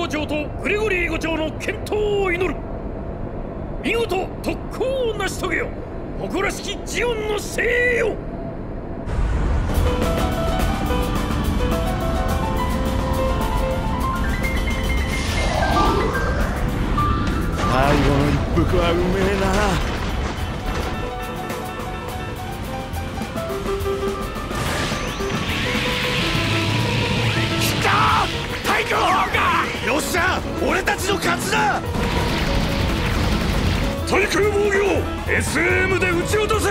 五長とグレゴリー五長の健闘を祈る。見事特攻を成し遂げよ誇らしきジオンの精鋭よ最後の一服はうめえな。俺たちの勝ちだ！対空防御 SM で撃ち落とせ！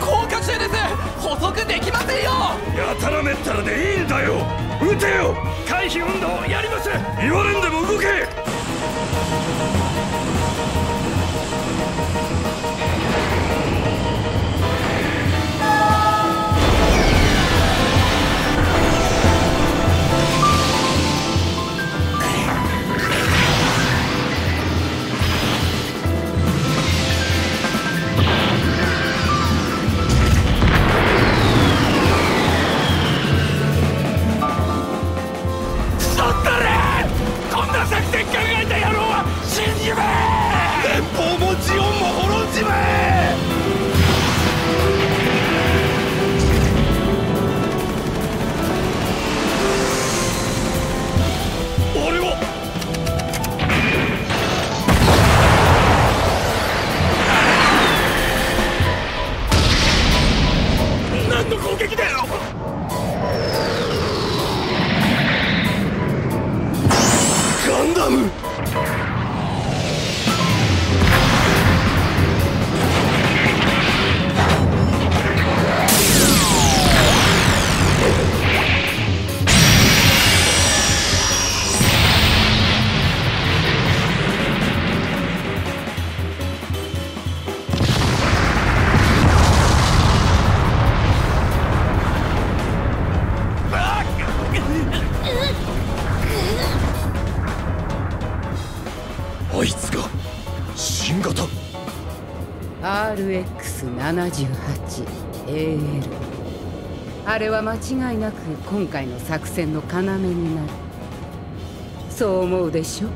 降下中です！補足できませんよ！やたらめったらでいいんだよ！撃てよ！回避運動やります！言われんでも動けの攻撃だよ。ガンダム。あいつが新型。RX78AL あれは間違いなく今回の作戦の要になる。そう思うでしょ？